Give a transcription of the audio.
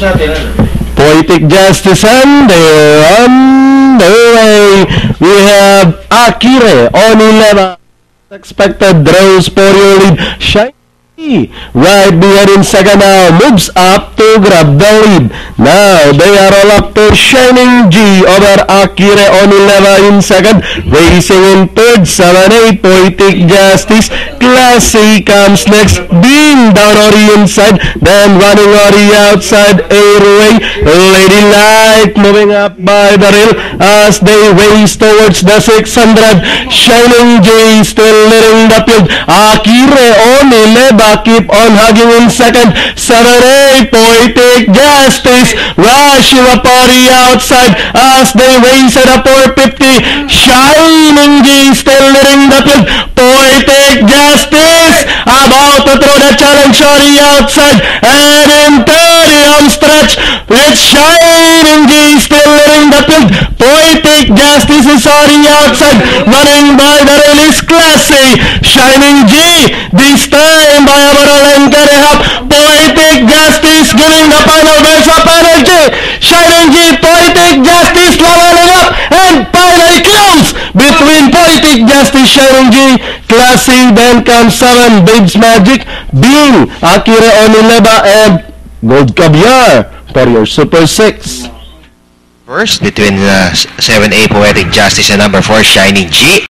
Focus natin, ano? Poetic Justice and on the way. We have Akire Onilema. Expected draws for your lead. Shiny. Right behind now. Moves up to grab the lead. Now they are all up to Shining G over Akire Onilema in second. Racing in third. 7-8 Poetic Justice. Classy comes next. Being down Ori inside. Then running Ori outside. Airway. Lady Light moving up by the rail as they race towards the 600. Shining J still leading the field. Akire Onileba keep on hugging in second. 7-8 Poetic Justice. Rush Iwapari outside as they race at a 450. Shining J still leading the field. Justice about to throw the challenge Ori outside and in third home stretch with Shining J still leading the field. Poetic Justice is already outside running by the release classy. Shining G this time by Amaral and Karehap. Poetic Justice giving the final Classy, then comes 7, Babes Magic, Being, Akira Onileba, and Gold Caviar for your Super 6. First, between uh, 7A Poetic Justice and number 4 Shining G.